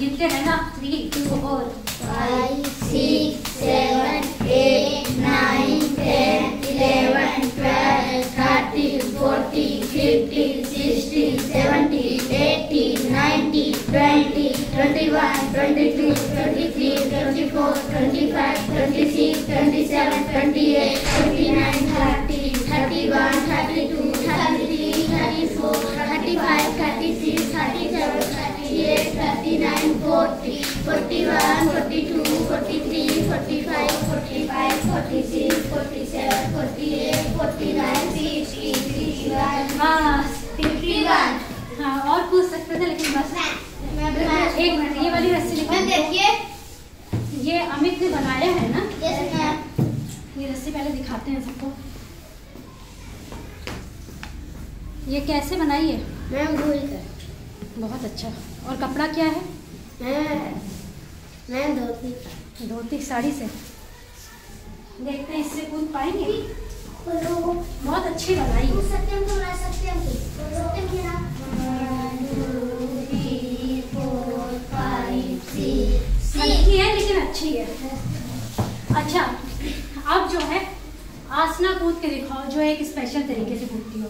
गिनते रहना three two four five, six, seven, eight, nine, ten, eleven, twelve, thirteen, fourteen, fifteen, sixteen, seventeen, eighteen, nineteen, twenty, twenty-one, twenty-two, twenty-three, हाँ, हाँ, और पूछ सकते थे लेकिन बस एक मिनट ये वाली रस्सी देखिए। ये अमित ने बनाया है ना? ये रस्सी पहले दिखाते हैं सबको। ये कैसे बनाई है? मैं बहुत अच्छा। और कपड़ा क्या है? मैं मैम धोती धोती साड़ी से। देखते हैं इससे कूद पाएँगे। बहुत अच्छी बनाई है। सत्यम को बना सत्यम की सत्यम की ना। हल्की है लेकिन अच्छी है। अच्छा अब जो है आसना कूद के दिखाओ जो एक स्पेशल तरीके से कूदती हो।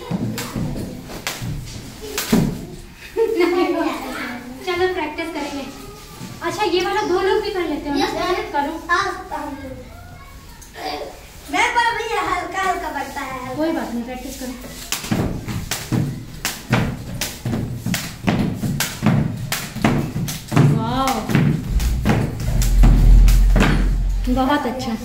ये वाला दो लोग भी कर लेते हैं Yes, करो? मैं पर भैया हल्का हल्का बढ़ता है कोई बात नहीं प्रैक्टिस करो। बहुत अच्छा।